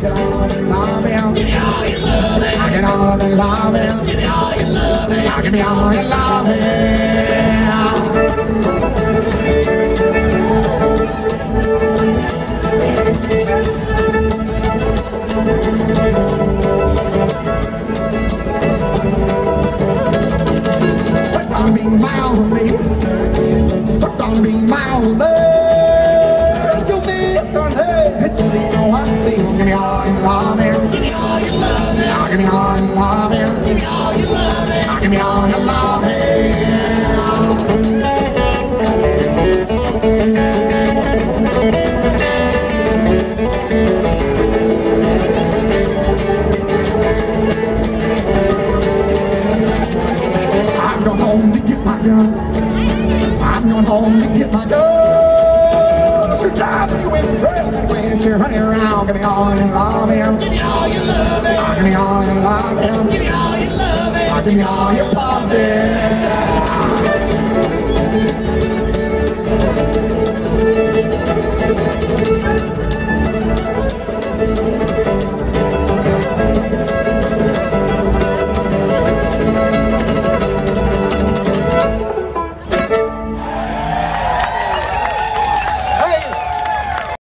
Give me. Give me all your loving. I get all your loving. Give me all your loving. I give me all your loving. But I'll be mine. Me all your loving. Give me all your loving. Give me all your loving. Give me all your loving. Give me all your loving. I'm going home to get my gun. I'm going home to get my gun. So drive you in the road when you're running around. Give me all your loving. Give me all your loving. Give me all your loving. Give me all your loving. Give me all your loving.